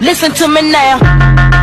Listen to me now.